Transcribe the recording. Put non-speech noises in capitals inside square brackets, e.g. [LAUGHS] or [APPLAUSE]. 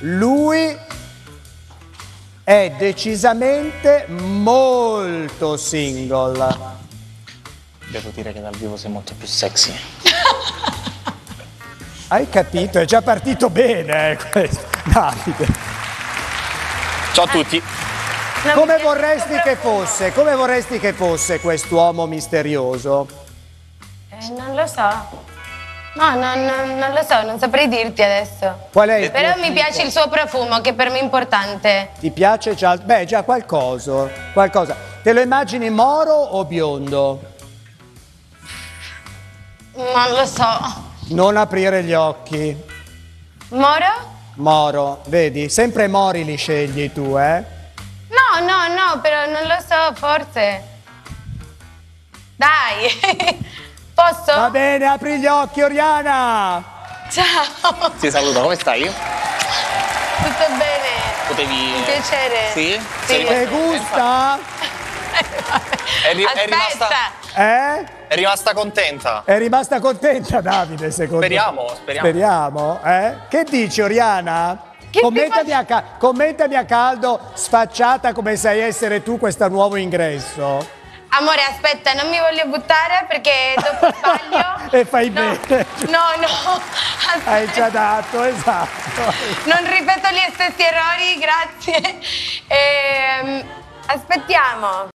Lui è decisamente molto single. Devo dire che dal vivo sei molto più sexy. [LAUGHS] Hai capito? È già partito bene eh, questo. Davide. Ciao a tutti. Come vorresti che fosse? Come vorresti che fosse quest'uomo misterioso? Eh, non lo so. No, non, non- non lo so, non saprei dirti adesso. Qual è il Però mi piace il suo profumo, che per me è importante. Ti piace già? Beh, già qualcosa, qualcosa. Te lo immagini moro o biondo? Non lo so. Non aprire gli occhi. Moro? Moro, vedi? Sempre mori li scegli tu, eh? No, no, no, però non lo so, forse. Dai. [LAUGHS] Posso? Va bene, apri gli occhi, Oriana! Ciao. Si saluta, come stai? Tutto bene? Potevi. Un piacere. Sì? Sì. Rimasta gusta? È, ri- è rimasta, Aspetta. Eh? è rimasta contenta. È rimasta contenta Davide, secondo Speriamo, me? speriamo. Speriamo, eh? Che dici, Oriana? Che commentami, ti a commentami a caldo, sfacciata come sai essere tu questo nuovo ingresso. Amore, aspetta, non mi voglio buttare perché dopo [LAUGHS] sbaglio. E fai No, bene. No, no. Aspetta. [LAUGHS] Hai già dato, esatto. Non ripeto gli stessi errori, grazie. Ehm, aspettiamo.